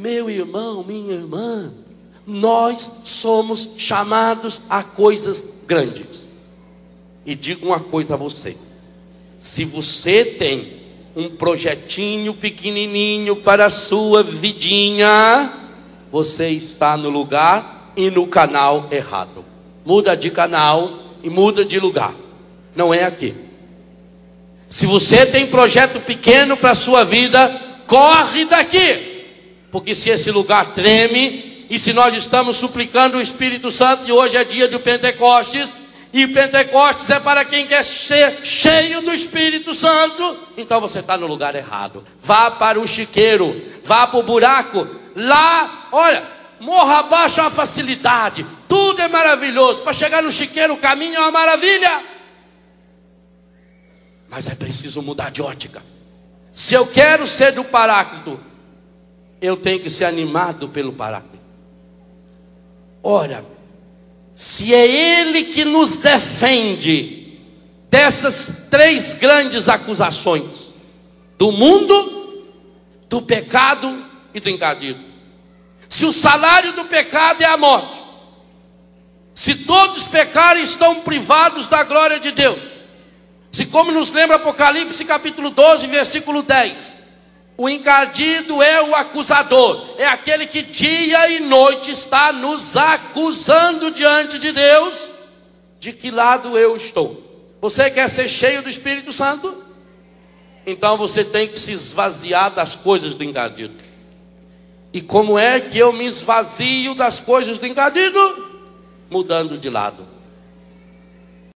Meu irmão, minha irmã, nós somos chamados a coisas grandes. E digo uma coisa a você: se você tem um projetinho pequenininho para a sua vidinha, você está no lugar e no canal errado. Muda de canal e muda de lugar. Não é aqui. Se você tem projeto pequeno para a sua vida, corre daqui. Porque se esse lugar treme, e se nós estamos suplicando o Espírito Santo, e hoje é dia do Pentecostes, e Pentecostes é para quem quer ser cheio do Espírito Santo, então você está no lugar errado. Vá para o chiqueiro, vá para o buraco, lá, olha, morra abaixo é uma facilidade, tudo é maravilhoso. Para chegar no chiqueiro, o caminho é uma maravilha. Mas é preciso mudar de ótica. Se eu quero ser do Paráclito, eu tenho que ser animado pelo Paráclito. Ora, se é Ele que nos defende dessas três grandes acusações: do mundo, do pecado e do encadido. Se o salário do pecado é a morte, se todos pecarem estão privados da glória de Deus, se como nos lembra Apocalipse capítulo 12, versículo 10, o encardido é o acusador, é aquele que dia e noite está nos acusando diante de Deus. De que lado eu estou? Você quer ser cheio do Espírito Santo? Então você tem que se esvaziar das coisas do encardido. E como é que eu me esvazio das coisas do encardido? Mudando de lado.